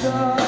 Tell